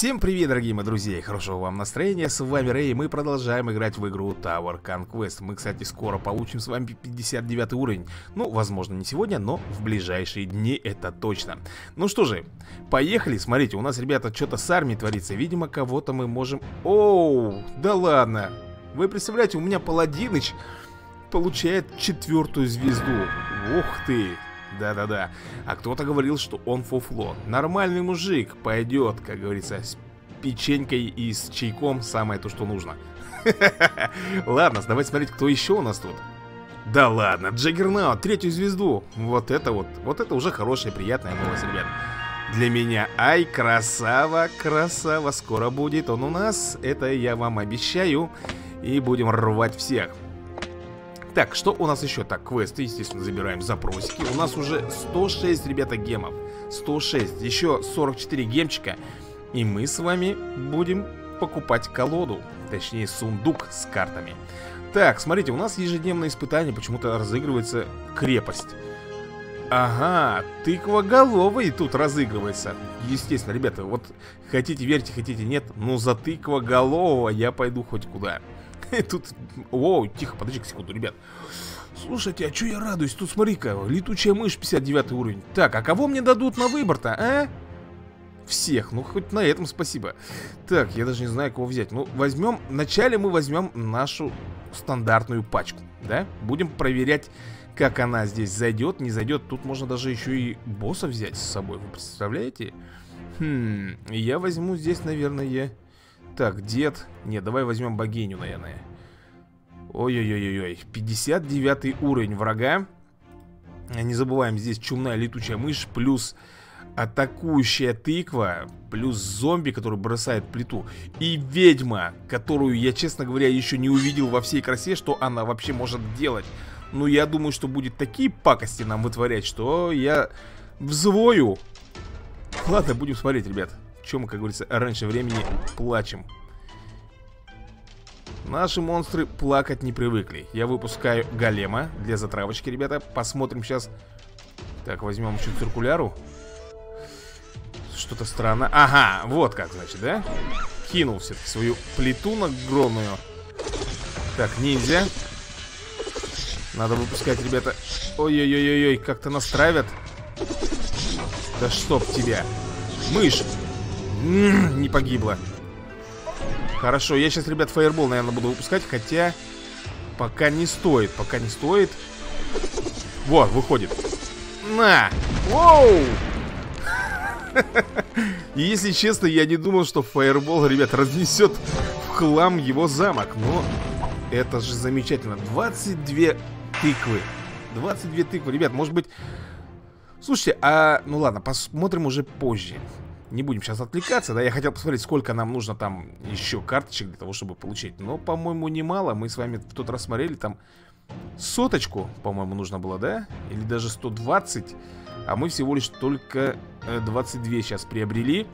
Всем привет, дорогие мои друзья, и хорошего вам настроения, с вами Рэй, и мы продолжаем играть в игру Tower Conquest. Мы, кстати, скоро получим с вами 59 уровень, ну, возможно, не сегодня, но в ближайшие дни это точно. Ну что же, поехали, смотрите, у нас, ребята, что-то с армией творится, видимо, кого-то мы можем... Оу, да ладно, вы представляете, у меня Паладиныч получает четвертую звезду, ух ты да-да-да. А кто-то говорил, что он фуфло. Нормальный мужик, пойдет, как говорится, с печенькой и с чайком самое то, что нужно. Ладно, давайте смотреть, кто еще у нас тут. Да ладно, Джаггернаут, третью звезду. Вот это вот, вот это уже хорошая, приятная новость, ребят. Для меня, ай, красава, красава, скоро будет он у нас, это я вам обещаю. И будем рвать всех. Так, что у нас еще? Так, квесты, естественно, забираем запросики. У нас уже 106, ребята, гемов. 106, еще 44 гемчика. И мы с вами будем покупать колоду Точнее, сундук с картами. Так, смотрите, у нас ежедневное испытание Почему-то разыгрывается крепость. Ага, тыквоголовый тут разыгрывается. Естественно, ребята, вот хотите верьте, хотите нет Но за тыквоголового я пойду хоть куда Тут... О, тихо, подожди секунду, ребят. Слушайте, а что я радуюсь? Тут смотри-ка, летучая мышь 59 уровень. Так, а кого мне дадут на выбор-то, а? Всех, ну хоть на этом спасибо Так, я даже не знаю, кого взять Ну, возьмем, вначале мы возьмем нашу стандартную пачку Да, будем проверять, как она здесь зайдет, не зайдет Тут можно даже еще и босса взять с собой, вы представляете? Хм, я возьму здесь, наверное, так, дед. Нет, давай возьмем богиню, наверное. Ой-ой-ой-ой. 59 уровень врага. Не забываем, здесь чумная летучая мышь, плюс атакующая тыква, плюс зомби, который бросает плиту. И ведьма, которую я, честно говоря, еще не увидел во всей красе, что она вообще может делать. Ну, я думаю, что будет такие пакости нам вытворять, что я взвою. Ладно, будем смотреть, ребят. Чем как говорится, раньше времени плачем. Наши монстры плакать не привыкли. Я выпускаю голема для затравочки, ребята. Посмотрим сейчас. Так, возьмем еще циркуляру. Что-то странно. Ага, вот как, значит, да? Кинул все-таки свою плиту огромную. Так, ниндзя. Надо выпускать, ребята. Ой-ой-ой-ой, как-то нас травят. Да чтоб тебя. Мышь. Не погибла. Хорошо, я сейчас, ребят, фаербол, наверное, буду выпускать, хотя пока не стоит, пока не стоит. Вот, выходит. На! Воу! И если честно, я не думал, что фаербол, ребят, разнесет в хлам его замок. Но это же замечательно. 22 тыквы. 22 тыквы. Ребят, может быть... Слушайте, а... Ну ладно, посмотрим уже позже. Не будем сейчас отвлекаться, да, я хотел посмотреть, сколько нам нужно там еще карточек для того, чтобы получить Но, по-моему, немало, мы с вами в тот раз смотрели, там соточку, по-моему, нужно было, да? Или даже 120, а мы всего лишь только 22 э, сейчас приобрели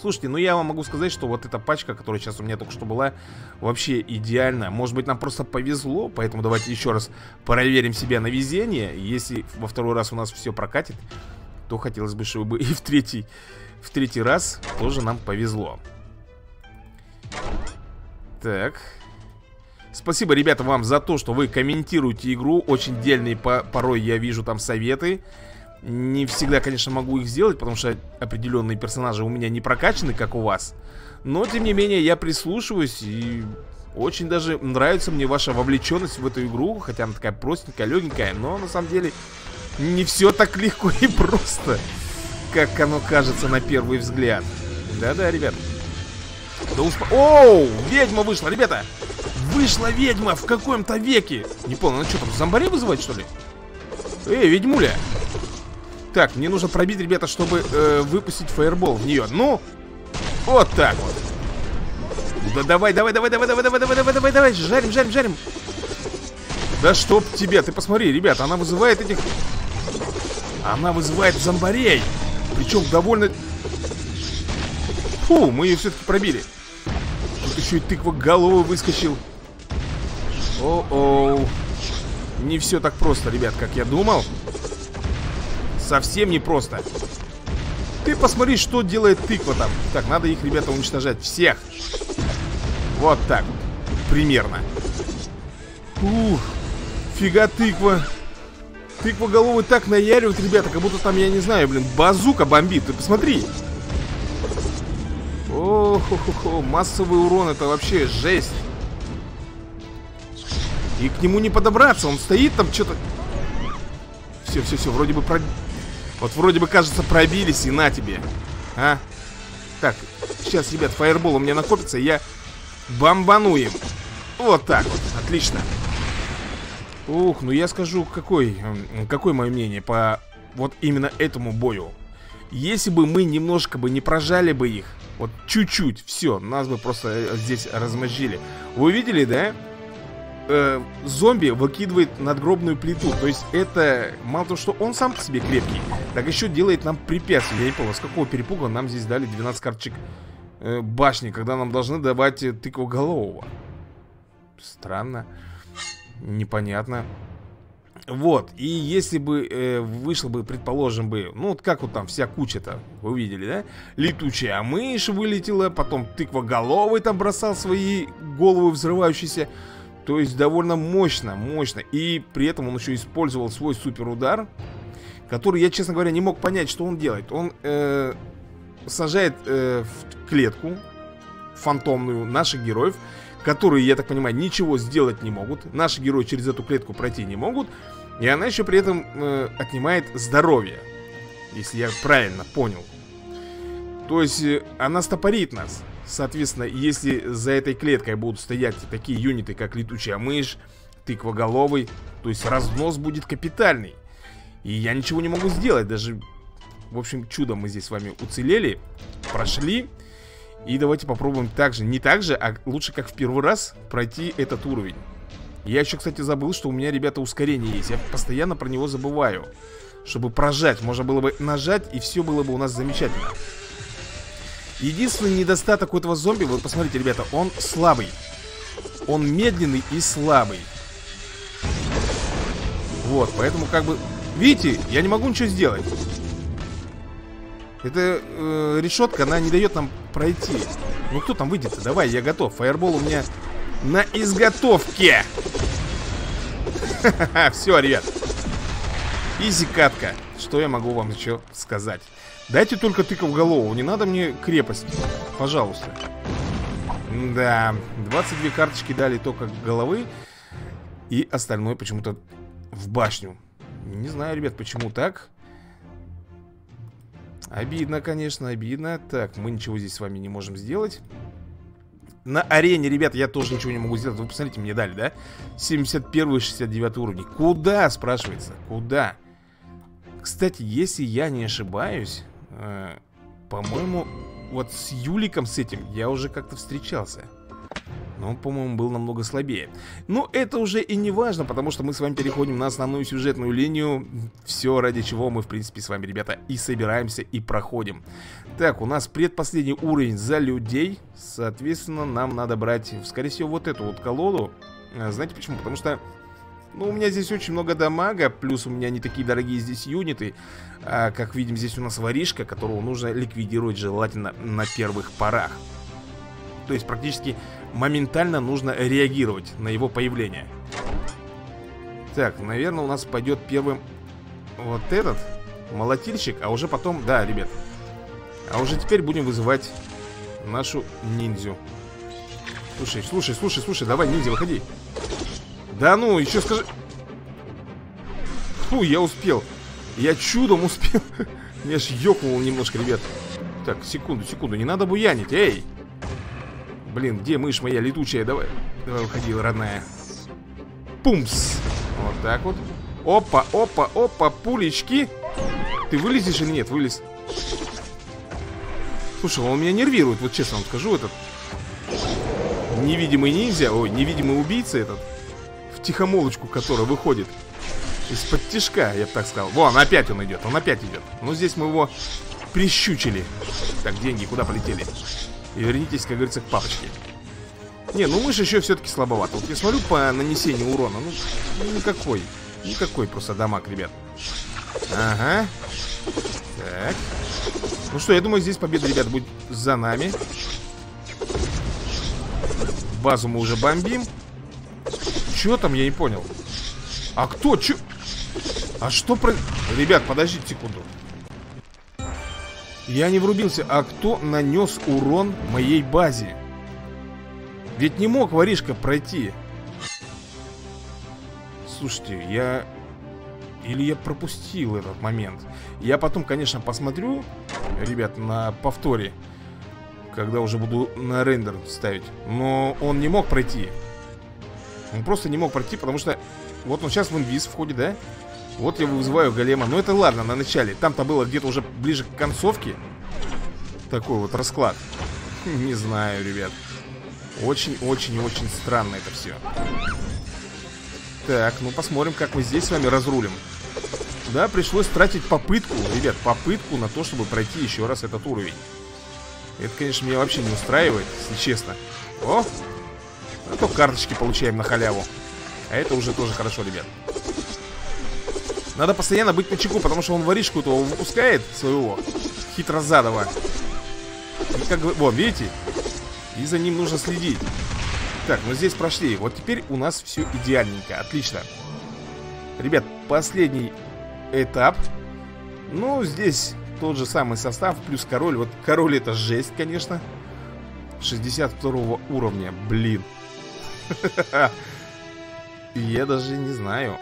Слушайте, ну я вам могу сказать, что вот эта пачка, которая сейчас у меня только что была, вообще идеальна. Может быть, нам просто повезло, поэтому давайте еще раз проверим себя на везение. Если во второй раз у нас все прокатит, то хотелось бы, чтобы и в третий в третий раз тоже нам повезло. Так. Спасибо, ребята, вам за то, что вы комментируете игру. Очень дельные по порой я вижу там советы. Не всегда, конечно, могу их сделать Потому что определенные персонажи у меня не прокачаны, как у вас. Но, тем не менее, я прислушиваюсь И очень даже нравится мне ваша вовлеченность в эту игру Хотя она такая простенькая, легенькая Но, на самом деле, не все так легко и просто как оно кажется на первый взгляд. Да-да, ребят. Да усп... Оу, ведьма вышла, ребята. Вышла ведьма в каком-то веке. Не помню, она что там, зомбарей вызывать, что ли? Эй, ведьмуля. Так, мне нужно пробить, ребята, чтобы э, выпустить фаербол в нее. Ну, вот так вот. Да давай, давай, давай, давай, давай, давай, давай, давай, давай, давай, жарим, жарим, жарим. Да чтоб тебе, ты посмотри, ребята, она вызывает этих... Она вызывает зомбарей. Причем довольно... Фу, мы ее все-таки пробили. Тут еще и тыква головы выскочил. О-оу. Не все так просто, ребят, как я думал. Совсем не просто. Ты посмотри, что делает тыква там. Так, надо их, ребята, уничтожать. Всех. Вот так. Примерно. Ух. Фига тыква. Тыква головы так наяривает, ребята, как будто там, я не знаю, блин, базука бомбит. Ты посмотри. О, хо -хо -хо. массовый урон, это вообще жесть. И к нему не подобраться, он стоит там что-то... Все, все, все, вроде бы про... Вот вроде бы, кажется, пробились, и на тебе. А? Так, сейчас, ребят, фаербол у меня накопится, и я бомбану им. Вот так вот, отлично. Ух, ну я скажу, какой, какое мое мнение по вот именно этому бою. Если бы мы немножко бы не прожали бы их, вот чуть-чуть, все, нас бы просто э, здесь размозжили. Вы видели, да? Э, зомби выкидывает надгробную плиту. То есть это мало того, что он сам по себе крепкий, так еще делает нам препятствие. Я не понял, с какого перепуга нам здесь дали 12 карточек э, башни, когда нам должны давать э, тыкву голового. Странно непонятно. Вот, и если бы э, вышло бы, предположим бы, ну вот как вот там вся куча-то, вы видели, да? Летучая мышь вылетела, потом тыквоголовый там бросал свои головы взрывающиеся. То есть довольно мощно, мощно. И при этом он еще использовал свой суперудар, который я, честно говоря, не мог понять, что он делает. Он э, сажает э, в клетку фантомную наших героев, которые, я так понимаю, ничего сделать не могут. Наши герои через эту клетку пройти не могут. И она еще при этом э, отнимает здоровье. Если я правильно понял. То есть э, она стопорит нас. Соответственно, если за этой клеткой будут стоять такие юниты, как летучая мышь, тыквоголовый, то есть разнос будет капитальный. И я ничего не могу сделать. Даже, в общем, чудом мы здесь с вами уцелели, прошли. И давайте попробуем также, не так же, а лучше как в первый раз пройти этот уровень. Я еще, кстати, забыл, что у меня, ребята, ускорение есть. Я постоянно про него забываю. Чтобы прожать, можно было бы нажать, и все было бы у нас замечательно. Единственный недостаток у этого зомби, вы посмотрите, ребята, он слабый. Он медленный и слабый. Вот, поэтому как бы... Видите, я не могу ничего сделать. Эта э, решетка, она не дает нам пройти. Ну кто там выйдет -то? Давай, я готов. Фаербол у меня на изготовке. Все, ребят. Изи катка. Что я могу вам еще сказать? Дайте только тыка в голову. Не надо мне крепость. Пожалуйста. Да, 22 карточки дали только головы. И остальное почему-то в башню. Не знаю, ребят, почему так. Обидно, конечно, обидно. Так, мы ничего здесь с вами не можем сделать. На арене, ребят, я тоже ничего не могу сделать. Вы посмотрите, мне дали, да? 71 и 69 уровни. Куда, спрашивается, куда? Кстати, если я не ошибаюсь э, По-моему, вот с Юликом с этим я уже как-то встречался но он, по-моему, был намного слабее. Но это уже и не важно, потому что мы с вами переходим на основную сюжетную линию. Все, ради чего мы, в принципе, с вами, ребята, и собираемся, и проходим. Так, у нас предпоследний уровень за людей. Соответственно, нам надо брать, скорее всего, вот эту вот колоду. А, знаете почему? Потому что ну, у меня здесь очень много дамага, плюс у меня не такие дорогие здесь юниты. А, как видим, здесь у нас воришка, которого нужно ликвидировать желательно на первых порах. То есть практически моментально нужно реагировать на его появление. Так, наверное, у нас пойдет первым вот этот молотильщик, а уже потом... Да, ребят. А уже теперь будем вызывать нашу ниндзю. Слушай, слушай, слушай, слушай, давай, ниндзя, выходи. Да ну, еще скажи... Фу, я успел. Я чудом успел. Меня аж ёкнуло немножко, ребят. Так, секунду, секунду, не надо буянить, эй! Блин, где мышь моя летучая? Давай, давай выходи, родная. Пумс. Вот так вот. Опа, опа, опа, пулечки. Ты вылезешь или нет? Вылез. Слушай, он меня нервирует, вот честно вам скажу, этот невидимый ниндзя, ой, невидимый убийца этот, в тихомолочку, который выходит из-под тишка, я бы так сказал. Вон, опять он идет, он опять идет. Но здесь мы его прищучили. Так, деньги куда полетели? И вернитесь, как говорится, к папочке Не, ну мышь еще все-таки слабовато Вот я смотрю по нанесению урона Ну, никакой Никакой просто дамаг, ребят Ага Так. Ну что, я думаю, здесь победа, ребят, будет за нами. Базу мы уже бомбим. Че там, я не понял. А кто? Че? А что про... Ребят, подождите секунду. Я не врубился. А кто нанес урон моей базе? Ведь не мог воришка пройти. Слушайте, я... Или я пропустил этот момент. Я потом, конечно, посмотрю, ребят, на повторе. Когда уже буду на рендер ставить. Но он не мог пройти. Он просто не мог пройти, потому что... Вот он сейчас в инвиз входит, да? Вот я вызываю голема. Но это ладно, на начале. Там-то было где-то уже ближе к концовке. Такой вот расклад. Не знаю, ребят. Очень-очень-очень странно это все. Так, ну посмотрим, как мы здесь с вами разрулим. Да, пришлось тратить попытку, ребят, попытку на то, чтобы пройти еще раз этот уровень. Это, конечно, меня вообще не устраивает, если честно. О! А то карточки получаем на халяву. А это уже тоже хорошо, ребят. Надо постоянно быть на чеку, потому что он воришку-то выпускает своего хитрозадого. И как вы... Вон, видите? И за ним нужно следить. Так, ну здесь прошли. Вот теперь у нас все идеальненько. Отлично. Ребят, последний этап. Ну, здесь тот же самый состав, плюс король. Вот король это жесть, конечно. 62 уровня, блин. Я даже не знаю,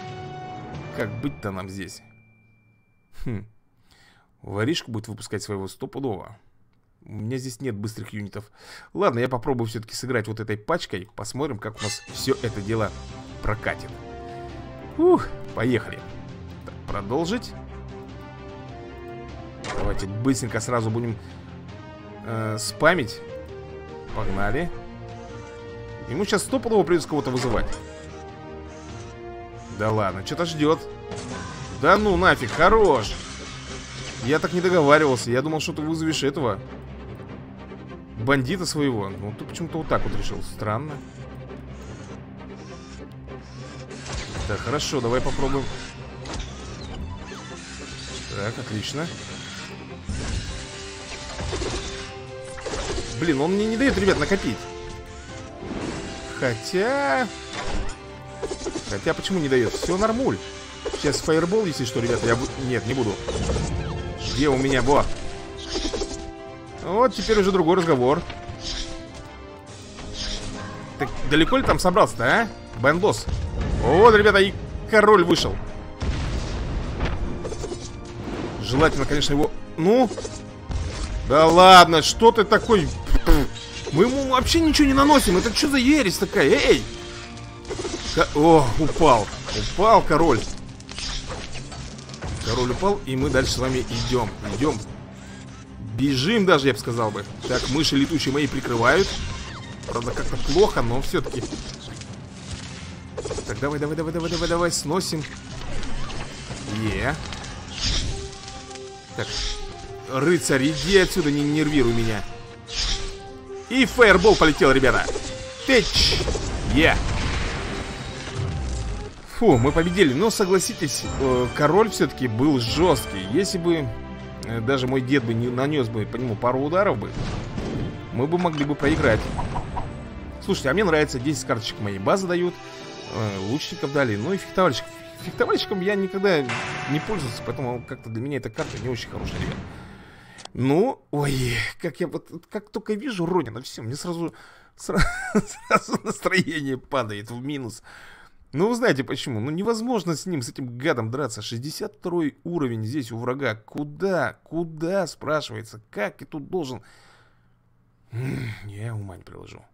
как быть-то нам здесь. Хм. Воришка будет выпускать своего стопудово. У меня здесь нет быстрых юнитов. Ладно, я попробую все-таки сыграть вот этой пачкой. Посмотрим, как у нас все это дело прокатит. Ух, поехали. Так, продолжить. Давайте быстренько сразу будем э, спамить. Погнали. Ему сейчас стопудово придется кого-то вызывать. Да ладно, что-то ждет. Да ну нафиг, хорош. Я так не договаривался. Я думал, что ты вызовешь этого бандита своего. Ну, ты почему-то вот так вот решил. Странно. Так, хорошо, давай попробуем. Так, отлично. Блин, он мне не дает, ребят, накопить. Хотя... Хотя, почему не дает? Все нормуль. Сейчас фаербол, если что, ребята, я... Нет, не буду. Где у меня? Во! Вот теперь уже другой разговор. Так далеко ли там собрался-то, а? Бендос. Вот, ребята, и король вышел. Желательно, конечно, его... Ну? Да ладно, что ты такой... Мы ему вообще ничего не наносим. Это что за ересь такая? Эй! О, упал. Упал король. Король упал, и мы дальше с вами идем. Идем. Бежим даже, я бы сказал бы. Так, мыши летучие мои прикрывают. Правда, как-то плохо, но все-таки. Так, давай, давай, давай, давай, давай, давай, сносим. Е. Так. Рыцарь, иди отсюда, не нервируй меня. И фаербол полетел, ребята. Тыч. Е. Фу, мы победили. Но согласитесь, э, король все-таки был жесткий. Если бы Э, даже мой дед бы не нанес бы по нему пару ударов бы, мы бы могли бы проиграть. Слушайте, а мне нравится 10 карточек моей базы дают, э, лучников дали, ну и фехтовальщиков. Фехтовальщиком я никогда не пользовался, поэтому как-то для меня эта карта не очень хорошая, ребят. Ну, ой, как я вот, как только вижу Ронина, все, мне сразу, сразу, сразу настроение падает в минус. Ну, вы знаете почему? Ну, невозможно с ним, с этим гадом драться. 62 уровень здесь у врага. Куда? Куда, спрашивается? Как я тут должен... Я ума не приложу.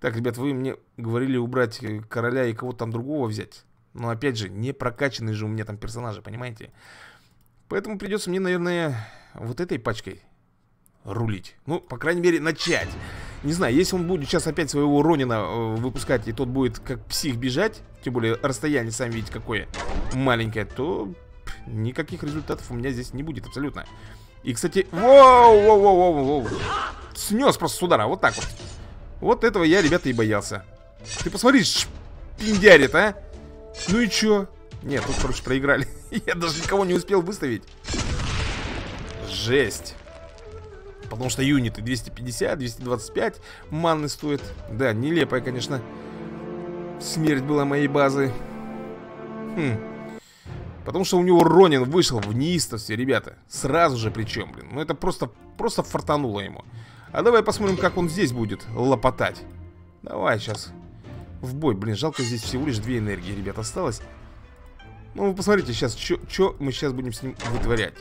Так, ребят, вы мне говорили убрать э, короля и кого-то там другого взять. Но, опять же, не прокачанные же у меня там персонажи, понимаете? Поэтому придется мне, наверное, вот этой пачкой рулить. Ну, по крайней мере, начать. Не знаю, если он будет сейчас опять своего Ронина э, выпускать, и тот будет как псих бежать, тем более расстояние, сами видите, какое маленькое, то никаких результатов у меня здесь не будет абсолютно. И, кстати, воу, воу, воу, воу, воу. Снес просто с удара, вот так вот. Вот этого я, ребята, и боялся. Ты посмотри, шпиндярит, а? Ну и чё? Нет, тут, короче, проиграли. я даже никого не успел выставить. Жесть. Потому что юниты 250, 225 манны стоят. Да, нелепая, конечно, смерть была моей базы. Хм. Потому что у него Ронин вышел в неистовстве, ребята. Сразу же причем, блин. Ну это просто, просто фартануло ему. А давай посмотрим, как он здесь будет лопотать. Давай сейчас в бой. Блин, жалко здесь всего лишь две энергии, ребят, осталось. Ну, вы посмотрите сейчас, что мы сейчас будем с ним вытворять.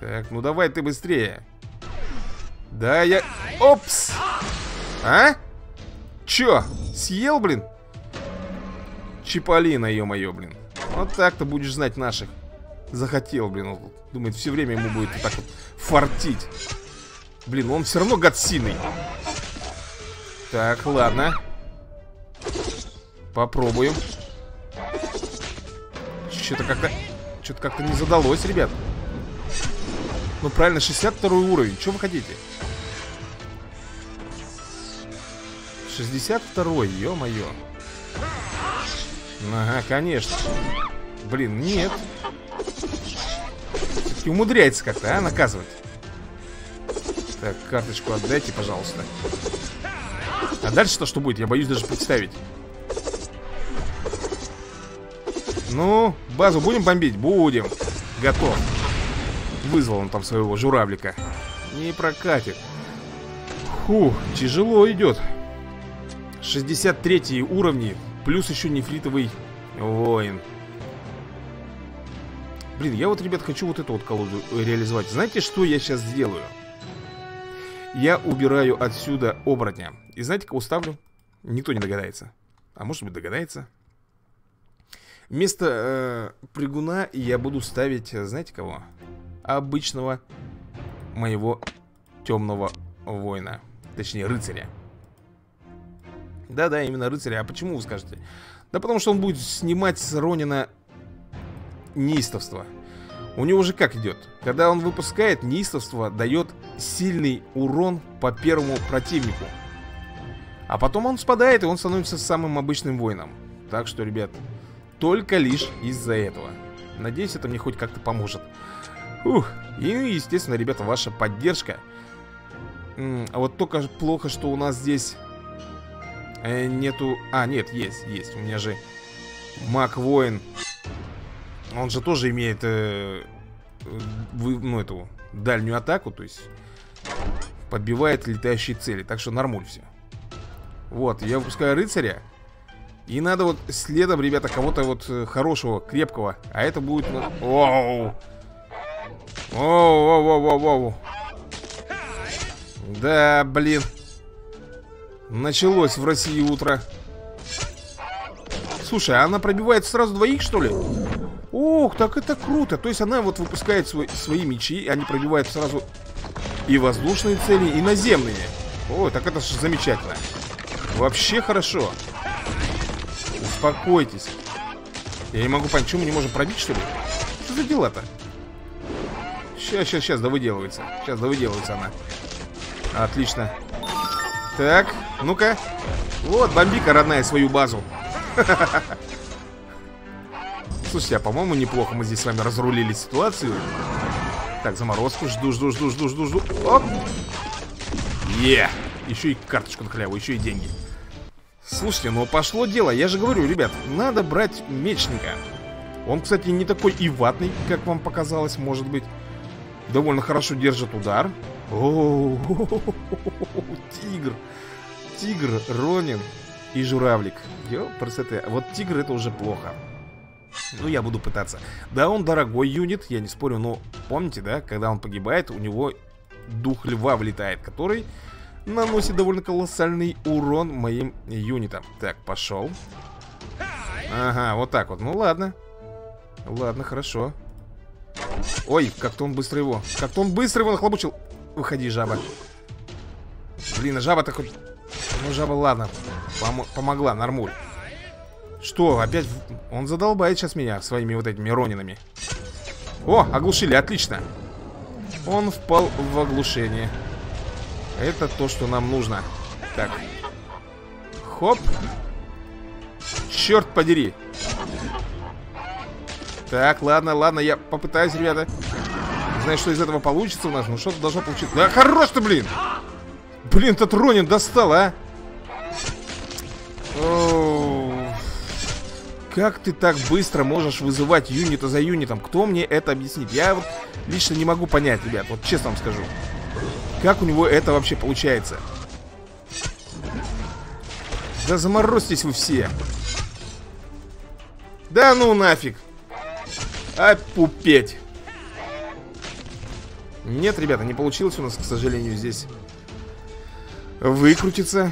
Так, ну давай ты быстрее. Да, я... Опс! А? Чё? Съел, блин? Чиполлино, ё-моё, блин. Вот так-то будешь знать наших. Захотел, блин. Он думает, все время ему будет вот так вот фартить. Блин, он все равно гад сильный. Так, ладно. Попробуем. Что-то как-то... Что-то как-то не задалось, ребят. Ну, правильно, 62 уровень. Что вы хотите? 62 ё-моё. Ага, конечно. Блин, нет. И умудряется как-то, а, наказывать. Так, карточку отдайте, пожалуйста. А дальше-то что будет? Я боюсь даже представить. Ну, базу будем бомбить? Будем. Готов. Вызвал он там своего журавлика. Не прокатит. Фу, тяжело идет. 63 уровни, плюс еще нефритовый воин. Блин, я вот, ребят, хочу вот эту вот колоду реализовать. Знаете, что я сейчас сделаю? Я убираю отсюда оборотня. И знаете, кого ставлю? Никто не догадается. А может быть догадается. Вместо э, прыгуна я буду ставить, знаете кого? Обычного моего темного воина. Точнее, рыцаря. Да-да, именно рыцаря. А почему вы скажете? Да потому что он будет снимать с Ронина неистовство. У него же как идет? Когда он выпускает, неистовство дает сильный урон по первому противнику. А потом он спадает, и он становится самым обычным воином. Так что, ребят, только лишь из-за этого. Надеюсь, это мне хоть как-то поможет. Ух, и, естественно, ребята, ваша поддержка. А вот только плохо, что у нас здесь э, нету... А, нет, есть, есть. У меня же маг-воин он же тоже имеет э, вы, ну, эту дальнюю атаку, то есть подбивает летающие цели. Так что нормуль все. Вот, я выпускаю рыцаря. И надо вот следом, ребята, кого-то вот э, хорошего, крепкого. А это будет... Оу! Оу, оу, оу, оу, оу. Да, блин. Началось в России утро. Слушай, а она пробивает сразу двоих, что ли? Ох, так это круто. То есть она вот выпускает свой, свои мечи, они пробивают сразу и воздушные цели, и наземные. Ой, так это же замечательно. Вообще хорошо. Успокойтесь. Я не могу понять, что мы не можем пробить, что ли? Что за дела-то? Сейчас, сейчас, сейчас, да выделывается. Сейчас, да выделывается она. Отлично. Так, ну-ка. Вот, бомбика родная свою базу. Слушайте, а по-моему неплохо мы здесь с вами разрулили ситуацию Так, заморозку, жду, жду, жду, жду, жду, жду Оп Е, еще и карточку на халяву, еще и деньги Слушайте, ну пошло дело, я же говорю, ребят, надо брать мечника Он, кстати, не такой и ватный, как вам показалось, может быть Довольно хорошо держит удар О, тигр Тигр, Ронин и журавлик Ёпрсеты, вот тигр это уже плохо ну, я буду пытаться. Да, он дорогой юнит, я не спорю, но помните, да, когда он погибает, у него дух льва влетает, который наносит довольно колоссальный урон моим юнитам. Так, пошел. Ага, вот так вот. Ну, ладно. Ладно, хорошо. Ой, как-то он быстро его... Как-то он быстро его нахлобучил. Выходи, жаба. Блин, а жаба такой... Ну, жаба, ладно. Пом помогла, нормуль. Что, опять... Он задолбает сейчас меня своими вот этими ронинами. О, оглушили, отлично. Он впал в оглушение. Это то, что нам нужно. Так. Хоп. Черт подери. Так, ладно, ладно, я попытаюсь, ребята. знаю, что из этого получится у нас, но что-то должно получиться. Да хорош ты, блин! Блин, этот Ронин достал, а! Как ты так быстро можешь вызывать юнита за юнитом? Кто мне это объяснит? Я вот лично не могу понять, ребят, вот честно вам скажу. Как у него это вообще получается? Да заморозьтесь вы все. Да ну нафиг. А. Нет, ребята, не получилось у нас, к сожалению, здесь выкрутиться.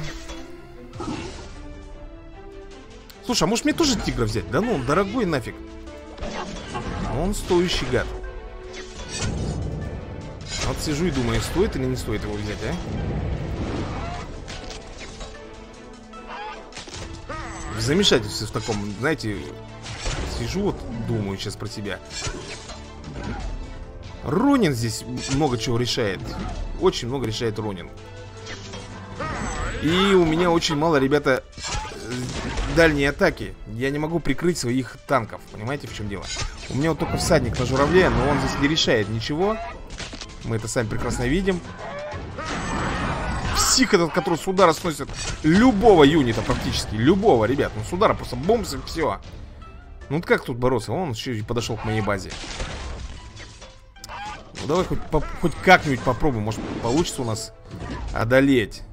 Слушай, а может мне тоже тигра взять? Да ну, он дорогой нафиг. Он стоящий гад. Вот сижу и думаю, стоит или не стоит его взять, а? В замешательстве в таком, знаете, сижу вот, думаю сейчас про себя. Ронин здесь много чего решает. Очень много решает Ронин. И у меня очень мало, ребята, дальние атаки. Я не могу прикрыть своих танков. Понимаете, в чем дело? У меня вот только всадник на журавле, но он здесь не решает ничего. Мы это сами прекрасно видим. Псих этот, который с удара сносит любого юнита практически. Любого, ребят. Ну, с удара просто бомбс и все. Ну, как тут бороться? Он еще и подошел к моей базе. Ну, давай хоть, хоть как-нибудь попробуем. Может, получится у нас одолеть.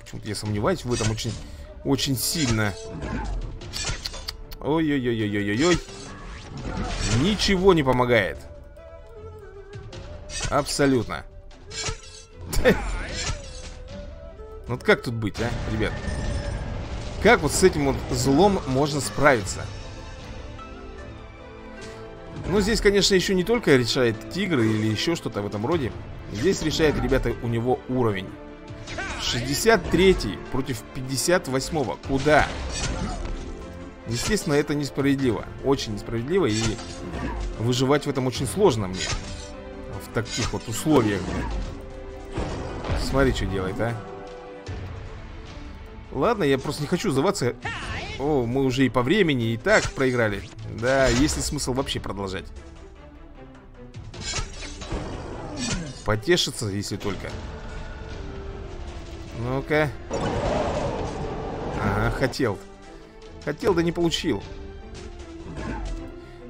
Почему-то я сомневаюсь в этом очень очень сильно. Ой-ой-ой-ой-ой-ой. Ничего не помогает. Абсолютно. Ну вот как тут быть, а, ребят? Как вот с этим вот злом можно справиться? Ну, здесь, конечно, еще не только решает тигр или еще что-то в этом роде. Здесь решает, ребята, у него уровень. 63 против 58 -го. Куда? Естественно, это несправедливо. Очень несправедливо и выживать в этом очень сложно мне. В таких вот условиях. Смотри, что делает, а. Ладно, я просто не хочу сдаваться. О, мы уже и по времени, и так проиграли. Да, есть ли смысл вообще продолжать? Потешиться, если только. Ну-ка. Ага, хотел. Хотел, да не получил.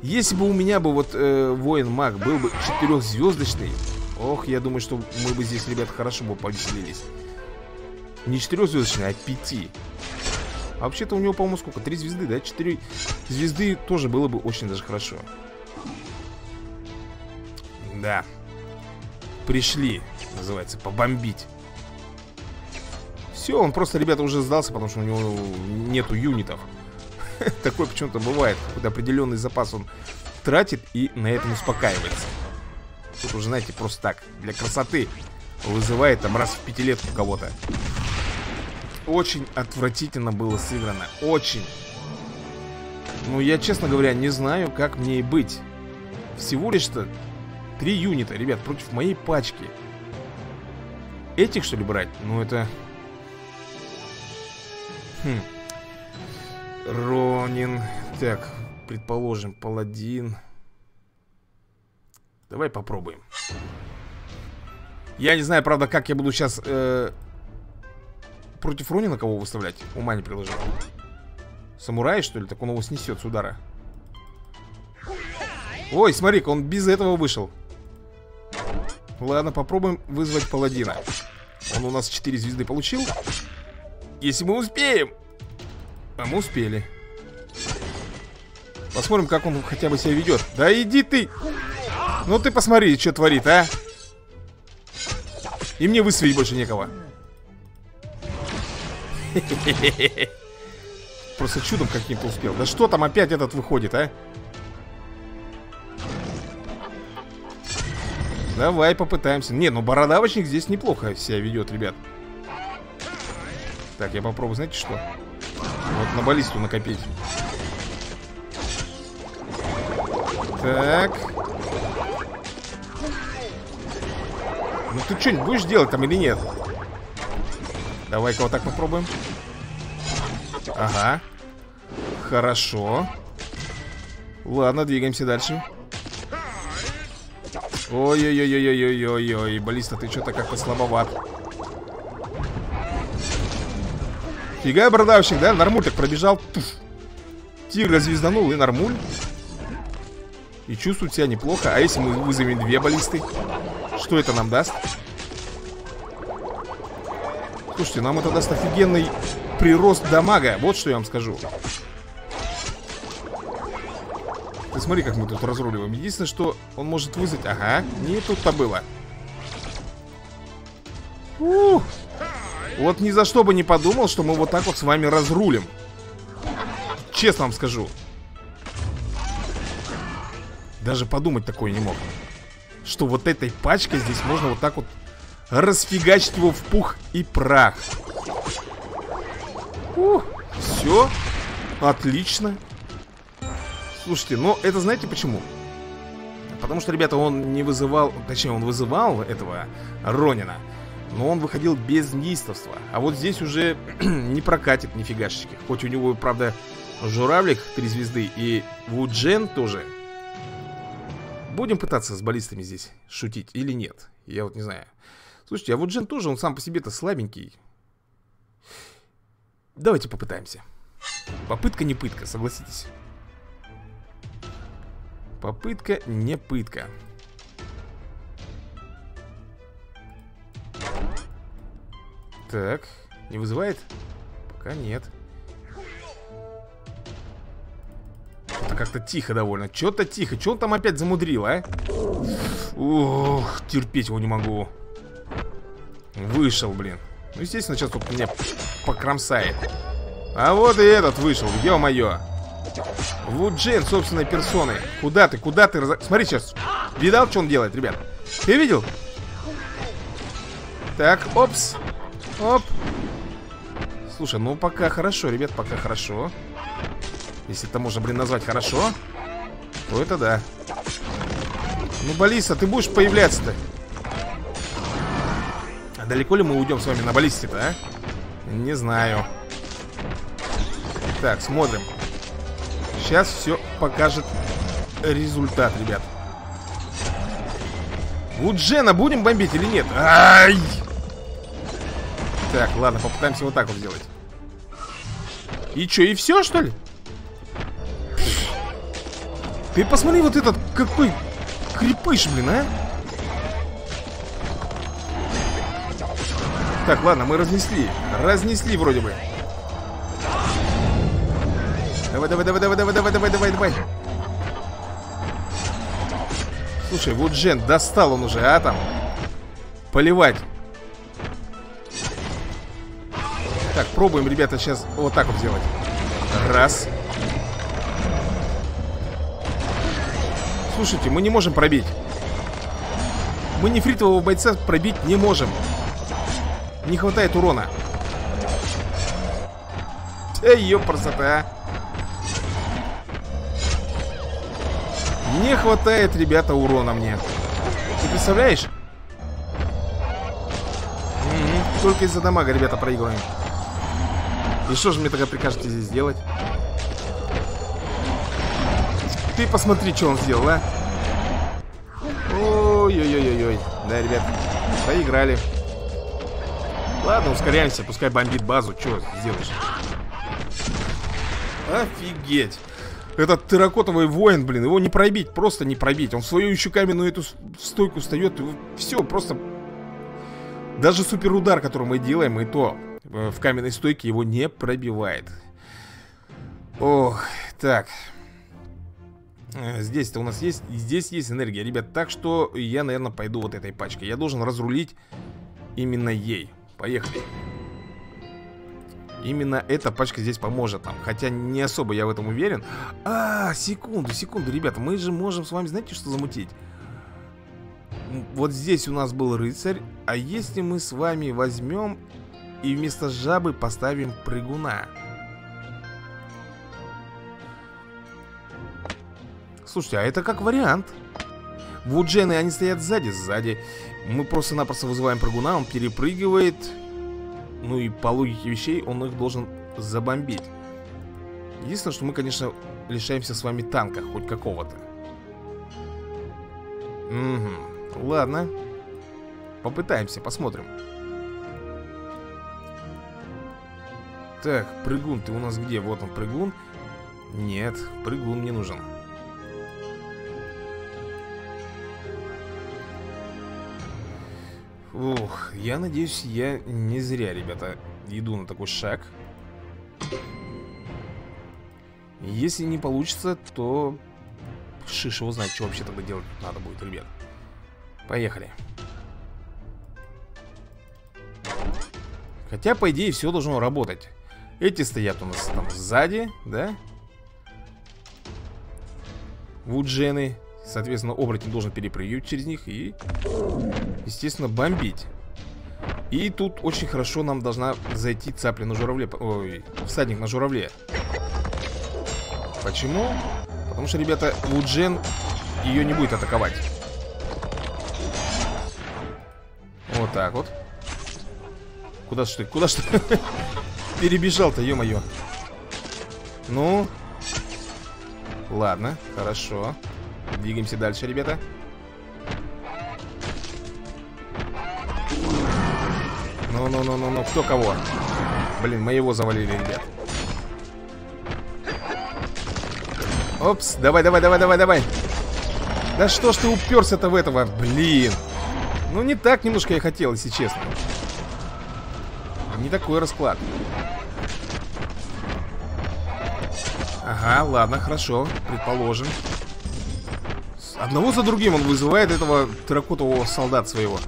Если бы у меня бы вот э, воин-маг был бы четырехзвездочный, ох, я думаю, что мы бы здесь, ребят, хорошо бы повеселились. Не четырехзвездочный, а пяти. А вообще-то у него, по-моему, сколько? Три звезды, да? Четыре звезды тоже было бы очень даже хорошо. Да. Пришли, называется, побомбить. Все, он просто, ребята, уже сдался, потому что у него нету юнитов. Такое почему-то бывает. Какой-то определенный запас он тратит и на этом успокаивается. Тут уже, знаете, просто так, для красоты вызывает там раз в пятилетку кого-то. Очень отвратительно было сыграно. Очень. Ну, я, честно говоря, не знаю, как мне и быть. Всего лишь-то три юнита, ребят, против моей пачки. Этих, что ли, брать? Ну, это Хм. Ронин. Так, предположим, паладин. Давай попробуем. Я не знаю, правда, как я буду сейчас э, против Ронина кого выставлять. Ума не приложил. Самурай, что ли? Так он его снесет с удара. Ой, смотри-ка, он без этого вышел. Ладно, попробуем вызвать паладина. Он у нас 4 звезды получил. Если мы успеем. А мы успели. Посмотрим, как он хотя бы себя ведет. Да иди ты! Ну ты посмотри, что творит, а? И мне выстрелить больше некого. Просто чудом каким-то успел. Да что там опять этот выходит, а? Давай попытаемся. Не, ну бородавочник здесь неплохо себя ведет, ребят. Так, я попробую, знаете что? Вот на баллисту накопить. Так. Ну ты что-нибудь будешь делать там или нет? Давай-ка вот так попробуем. Ага. Хорошо. Ладно, двигаемся дальше. Ой-ой-ой-ой-ой-ой-ой, баллиста, ты что-то как-то слабоват. Фига, бородавщик, да? Нормуль так пробежал. Пуф. Тигра звезданул и нормуль. И чувствует себя неплохо. А если мы вызовем две баллисты? Что это нам даст? Слушайте, нам это даст офигенный прирост дамага. Вот что я вам скажу. Ты смотри, как мы тут разруливаем. Единственное, что он может вызвать... Ага, не тут-то было. Ух. Вот ни за что бы не подумал, что мы вот так вот с вами разрулим. Честно вам скажу. Даже подумать такое не мог. Что вот этой пачкой здесь можно вот так вот расфигачить его в пух и прах. Ух, все. Отлично. Слушайте, ну это знаете почему? Потому что, ребята, он не вызывал, точнее, он вызывал этого Ронина, но он выходил без неистовства. А вот здесь уже не прокатит нифигашечки. Хоть у него, правда, Журавлик три звезды и Вуджен тоже. Будем пытаться с баллистами здесь шутить или нет? Я вот не знаю. Слушайте, а Вуджен тоже, он сам по себе-то слабенький. Давайте попытаемся. Попытка не пытка, согласитесь. Попытка не пытка. Так, не вызывает? Пока нет. Что-то как-то тихо довольно. Что-то тихо. Что он там опять замудрил, а? Ух, терпеть его не могу. Вышел, блин. Ну, естественно, сейчас тут меня покромсает. А вот и этот вышел, ё-моё. Вуджен собственной персоной. Куда ты, куда ты? Раз... Смотри сейчас. Видал, что он делает, ребят? Ты видел? Так, опс. Оп. Слушай, ну пока хорошо, ребят, пока хорошо. Если это можно, блин, назвать хорошо, то это да. Ну, Балиса, ты будешь появляться-то? Далеко ли мы уйдем с вами на баллисте-то, а? Не знаю. Так, смотрим. Сейчас все покажет результат, ребят. Вуджена будем бомбить или нет? Ай! Так, ладно, попытаемся вот так вот сделать. И что, и все, что ли? Ты посмотри вот этот, какой крепыш, блин, а? Так, ладно, мы разнесли. Разнесли вроде бы. Давай, давай, давай, давай, давай, давай, давай, давай, давай. Слушай, вот Джен, достал он уже, а там? Поливать. Так, пробуем, ребята, сейчас вот так вот сделать. Раз. Слушайте, мы не можем пробить. Мы нефритового бойца пробить не можем. Не хватает урона. Эй, ёпарсота, Не хватает, ребята, урона мне. Ты представляешь? Угу. Только из-за дамага, ребята, проигрываем. И что же мне тогда прикажете здесь делать? Ты посмотри, что он сделал, а? Ой-ой-ой-ой-ой. Да, ребят, проиграли. Ладно, ускоряемся, пускай бомбит базу. Что сделаешь? Офигеть. Этот терракотовый воин, блин, его не пробить, просто не пробить. Он свою еще каменную эту стойку встает, и все, просто... Даже суперудар, который мы делаем, и то э, в каменной стойке его не пробивает. Ох, так. Э, здесь-то у нас есть, здесь есть энергия, ребят. Так что я, наверное, пойду вот этой пачкой. Я должен разрулить именно ей. Поехали. Именно эта пачка здесь поможет нам. Хотя не особо я в этом уверен. А, секунду, секунду, ребята Мы же можем с вами, знаете, что замутить? Вот здесь у нас был рыцарь. А если мы с вами возьмем И вместо жабы поставим прыгуна? Слушайте, а это как вариант. Вуджены, они стоят сзади, сзади Мы просто-напросто вызываем прыгуна Он перепрыгивает ну и по логике вещей он их должен забомбить. Единственное, что мы, конечно, лишаемся с вами танка, хоть какого-то. Угу. Ладно. Попытаемся, посмотрим. Так, прыгун, ты у нас где? Вот он, прыгун. Нет, прыгун мне нужен. Ух, я надеюсь, я не зря, ребята, иду на такой шаг. Если не получится, то шиш его знает, что вообще тогда делать надо будет, ребят. Поехали. Хотя, по идее, все должно работать. Эти стоят у нас там сзади, да? Вуджены. Соответственно, оборотень должен перепрыгивать через них и, естественно, бомбить. И тут очень хорошо нам должна зайти цапля на журавле. Ой, всадник на журавле. Почему? Потому что, ребята, Вуджен ее не будет атаковать. Вот так вот. Куда ж ты? Куда ты? Перебежал-то, ё-моё. Ну. Ладно, хорошо. Двигаемся дальше, ребята. Ну-ну-ну-ну-ну, кто кого? Блин, моего завалили, ребят. Опс, давай, давай, давай, давай, давай. Да что ж ты уперся-то в этого, блин. Ну, не так немножко я хотел, если честно. Не такой расклад. Ага, ладно, хорошо, предположим. Одного за другим он вызывает этого терракотового солдат своего.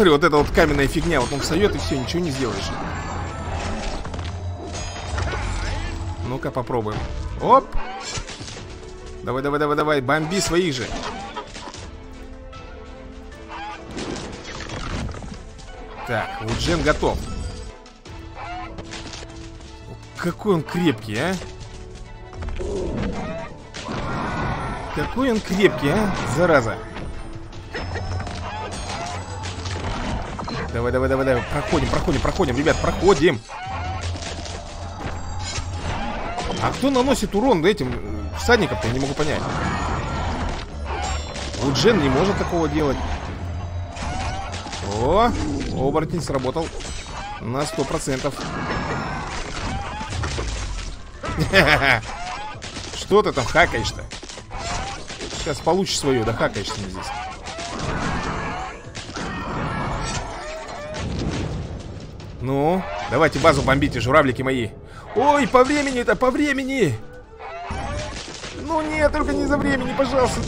Смотри, вот эта вот каменная фигня, вот он встает и все, ничего не сделаешь. Ну-ка, попробуем. Оп! Давай, давай, давай, давай, бомби своих же. Так, вот Джен готов. Какой он крепкий, а? Какой он крепкий, а? Зараза. Давай, давай, давай, давай. Проходим, проходим, проходим, ребят, проходим. А кто наносит урон этим всадникам-то, я не могу понять. Вот Джен не может такого делать. О, оборотень сработал на сто процентов. Что ты там хакаешь-то? Сейчас получишь свою, да хакаешься здесь. Ну, давайте базу бомбите, журавлики мои. Ой, по времени-то, по времени! Ну нет, только не за времени, пожалуйста.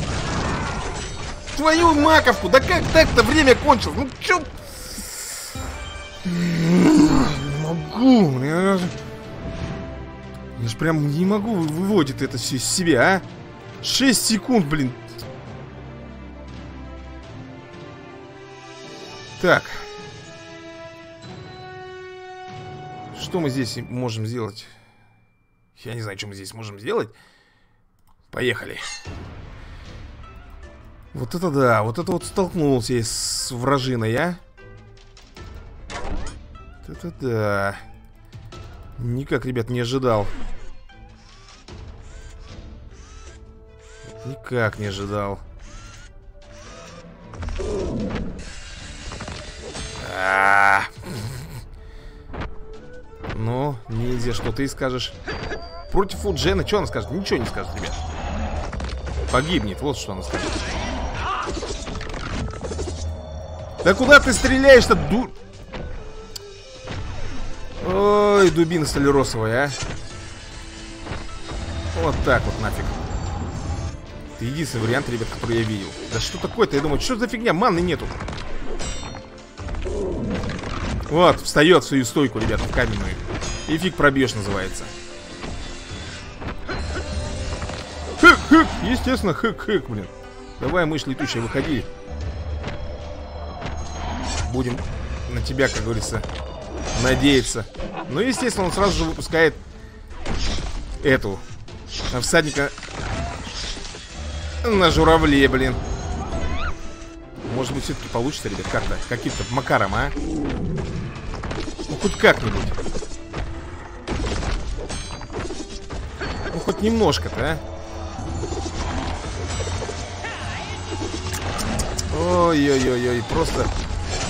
Твою маковку, да как так-то время кончилось? Ну чё? Не могу, я же... Я же прям не могу выводить это все из себя, а? 6 секунд, блин. Так. Что мы здесь можем сделать? Я не знаю, что мы здесь можем сделать. Поехали. Вот это да, вот это вот столкнулся я с вражиной, а? Это да. Никак, ребят, не ожидал. Никак не ожидал. Нельзя, что ты скажешь. Против Уджена, что она скажет? Ничего не скажет, ребят. Погибнет, вот что она скажет. Да куда ты стреляешь-то, ду... Ой, дубина столеросовая, а. Вот так вот нафиг. Это единственный вариант, ребят, который я видел. Да что такое-то? Я думаю, что за фигня? Манны нету. Вот, встает в свою стойку, ребят, в каменную. И фиг пробьешь, называется. Хык-хык! Естественно, хык-хык, блин. Давай, мышь летучая, выходи. Будем на тебя, как говорится, надеяться. Ну, естественно, он сразу же выпускает эту всадника на журавле, блин. Может быть, все-таки получится, ребят, как-то. Каким-то макаром, а? Ну, хоть как-нибудь. хоть немножко-то, а? Ой-ой-ой-ой, просто...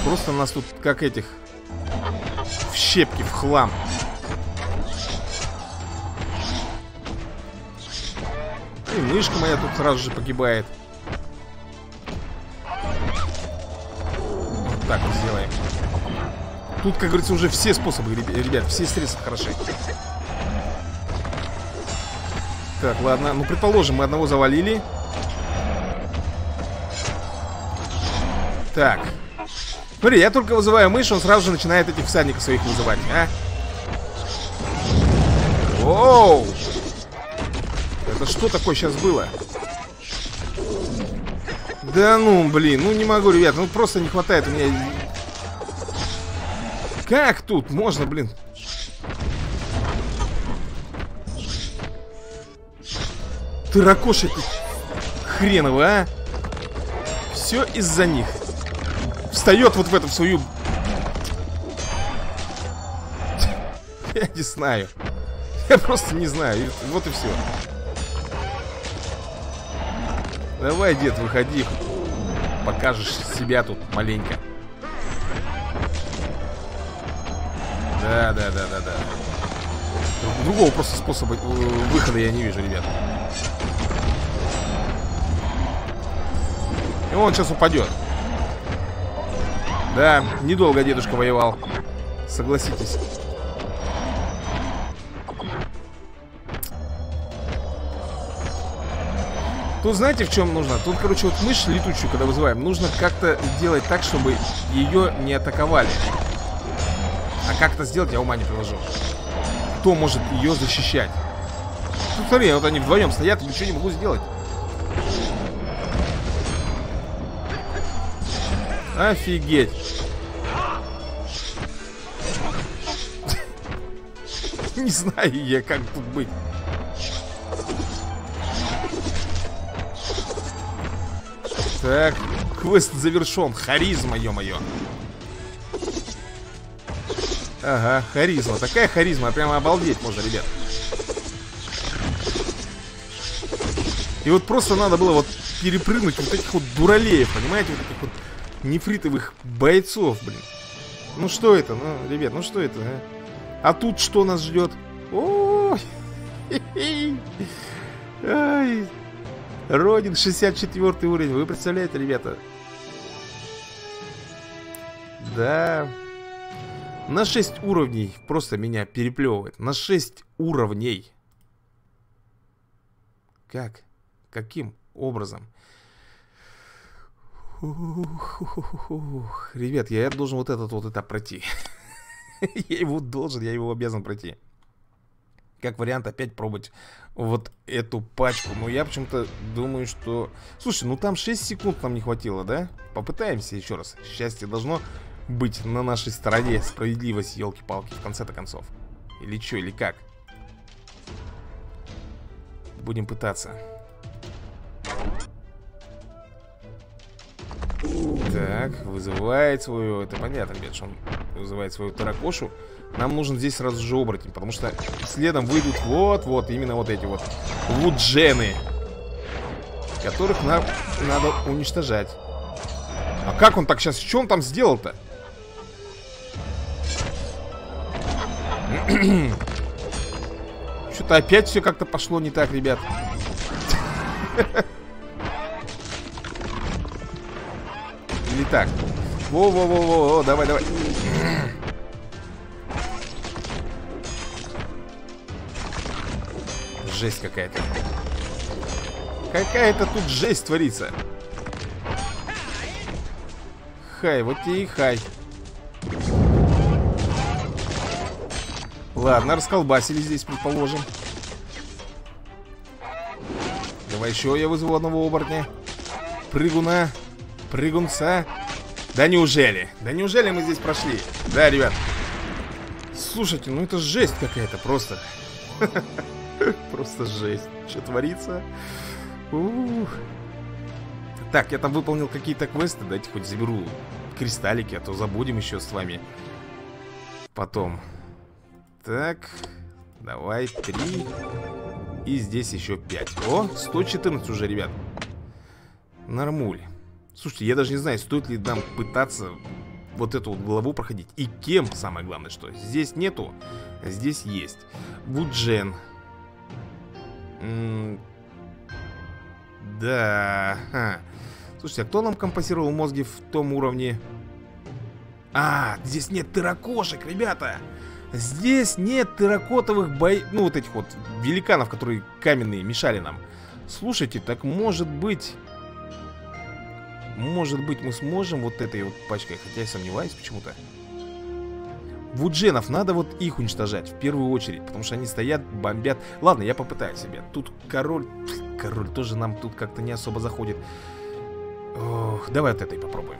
Просто нас тут, как этих... В щепки, в хлам. И мышка моя тут сразу же погибает. Вот так вот сделаем. Тут, как говорится, уже все способы, ребят, все средства хороши. Так, ладно, ну предположим, мы одного завалили. Так. Смотри, я только вызываю мышь, он сразу же начинает этих всадников своих вызывать, а? Оу! Это что такое сейчас было? Да ну, блин, ну не могу, ребят, ну просто не хватает у меня... Как тут можно, блин? Ты ракоши хреново, а? Все из-за них встает вот в эту свою... Я не знаю. Я просто не знаю. Вот и все. Давай, дед, выходи. Покажешь себя тут маленько. Да, да, да, да, да. Другого просто способа э, выхода я не вижу, ребят. И он сейчас упадет. Да, недолго дедушка воевал. Согласитесь. Тут знаете, в чем нужно? Тут, короче, вот мышь летучую, когда вызываем, нужно как-то делать так, чтобы ее не атаковали. А как это сделать, я ума не приложу. Кто может ее защищать? Смотри, вот они вдвоем стоят, ничего не могу сделать. Офигеть. Не знаю я, как тут быть. Так, квест завершен. Харизма, ё-моё. Ага, харизма. Такая харизма, прямо обалдеть можно, ребят. И вот просто надо было вот перепрыгнуть вот этих вот дуралеев, понимаете? Вот этих вот нефритовых бойцов, блин. Ну что это, ну, ребят, ну что это, а? А тут что нас ждет? Ой, Ай. Родин 64 уровень. Вы представляете, ребята? Да. На 6 уровней просто меня переплевывает. На 6 уровней. Как? Каким образом? Ух, ребят, я должен вот этот вот этап пройти. я его должен, я его обязан пройти. Как вариант опять пробовать вот эту пачку. Но я почему-то думаю, что... Слушай, ну там 6 секунд нам не хватило, да? Попытаемся еще раз. Счастье должно быть на нашей стороне. Справедливость, елки-палки, в конце-то концов. Или что, или как? Будем пытаться. Так, вызывает свою... Это понятно, ребят, что он вызывает свою таракошу. Нам нужен здесь сразу же оборотень, потому что следом выйдут вот-вот, именно вот эти вот вуджены, которых нам надо уничтожать. А как он так сейчас, что он там сделал-то? Что-то опять все как-то пошло не так, ребят. Или так? Во-во-во-во, давай, давай. Жесть какая-то. Какая-то тут жесть творится. Хай, вот тебе и хай. Ладно, расколбасили здесь, предположим. Давай еще я вызову одного оборотня. Прыгуна. Прыгунца. Да неужели? Да неужели мы здесь прошли? Да, ребят. Слушайте, ну это жесть какая-то просто. Просто жесть. Что творится? Ух. Так, я там выполнил какие-то квесты. Дайте хоть заберу кристаллики, а то забудем еще с вами. Потом. Так. Давай, три. И здесь еще пять. О, 114 уже, ребят. Нормуль. Слушайте, я даже не знаю, стоит ли нам пытаться вот эту вот главу проходить. И кем, самое главное, что здесь нету, а здесь есть. Вуджен. М да. Ха. Слушайте, а кто нам компенсировал мозги в том уровне? А, здесь нет терракошек, ребята. Здесь нет терракотовых бой... Ну, вот этих вот великанов, которые каменные, мешали нам. Слушайте, так может быть... Может быть мы сможем вот этой вот пачкой Хотя я сомневаюсь почему-то. Вудженов, надо вот их уничтожать В первую очередь, потому что они стоят, бомбят. Ладно, я попытаюсь себя Тут король, король тоже нам тут как-то не особо заходит. Ох, давай вот этой попробуем.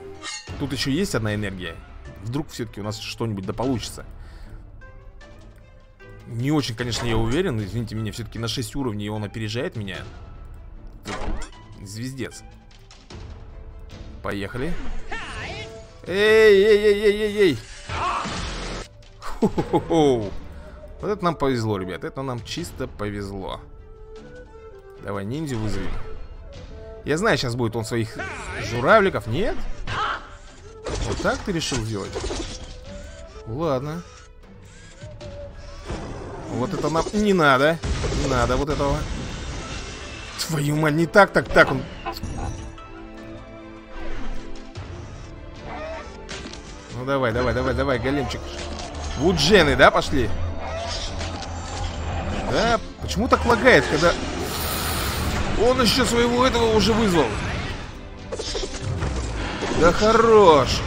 Тут еще есть одна энергия. Вдруг все-таки у нас что-нибудь да получится. Не очень, конечно, я уверен. Извините меня, все-таки на 6 уровней он опережает меня. Звездец Поехали. Эй, эй, эй, эй, эй, эй. Вот это нам повезло, ребят. Это нам чисто повезло. Давай ниндзя вызовем. Я знаю, сейчас будет он своих журавликов. Нет? Вот так ты решил сделать? Ладно. Вот это нам не надо. Не надо вот этого. Твою мать, не так, так, так. Он Ну давай, давай, давай, давай, големчик. Вуджены, да, пошли? Да, почему так лагает, когда... Он еще своего этого уже вызвал. Да хорош.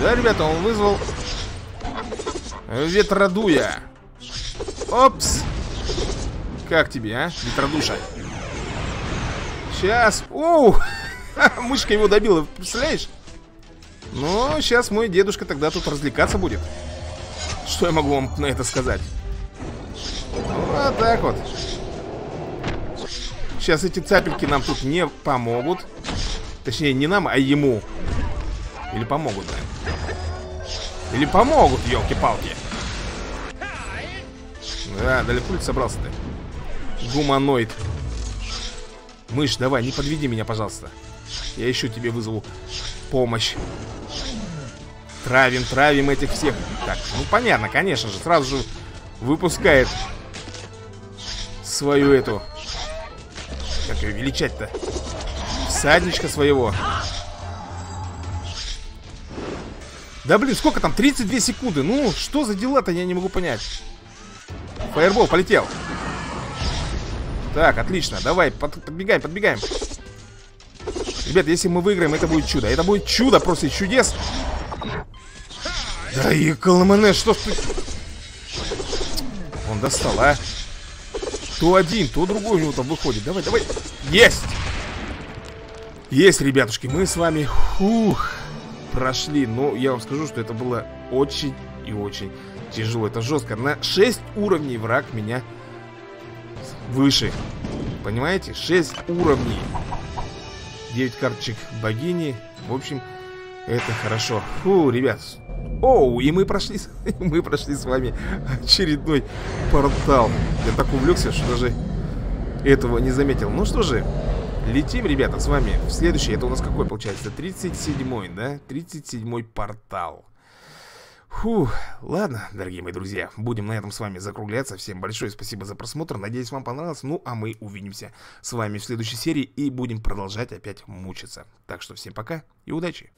Да, ребята, он вызвал Ветродуя. Опс. Как тебе, а, ветродуша? Сейчас. Оу! Мышка его добила, представляешь? Ну, сейчас мой дедушка тогда тут развлекаться будет. Что я могу вам на это сказать? Вот так вот. Сейчас эти цапельки нам тут не помогут. Точнее, не нам, а ему. Или помогут, да? Или помогут, елки-палки. Да, далеко ли собрался-то? Гуманоид. Мышь, давай, не подведи меня, пожалуйста. Я еще тебе вызову помощь. Травим, травим этих всех. Так, ну понятно, конечно же, сразу же выпускает свою эту... Как ее величать-то? Всадничка своего. Да блин, сколько там? 32 секунды. Ну, что за дела-то, я не могу понять. Фаербол полетел. Так, отлично. Давай, под, подбегаем, подбегаем. Ребят, если мы выиграем, это будет чудо. Это будет чудо, просто чудес. Да и Коломане, что ж ты... Он достал, а? То один, то другой у него там выходит. Давай, давай. Есть! Есть, ребятушки, мы с вами фух, прошли. Но я вам скажу, что это было очень и очень тяжело. Это жестко. На 6 уровней враг меня выше. Понимаете? 6 уровней. 9 карточек богини. В общем, это хорошо. Фу, ребят. Оу, и мы прошли, мы прошли с вами очередной портал. Я так увлекся, что даже этого не заметил. Ну что же, летим, ребята, с вами в следующий. Это у нас какой получается? 37-й, да? 37-й портал. Фу, ладно, дорогие мои друзья, будем на этом с вами закругляться. Всем большое спасибо за просмотр, надеюсь вам понравилось. Ну, а мы увидимся с вами в следующей серии и будем продолжать опять мучиться. Так что всем пока и удачи!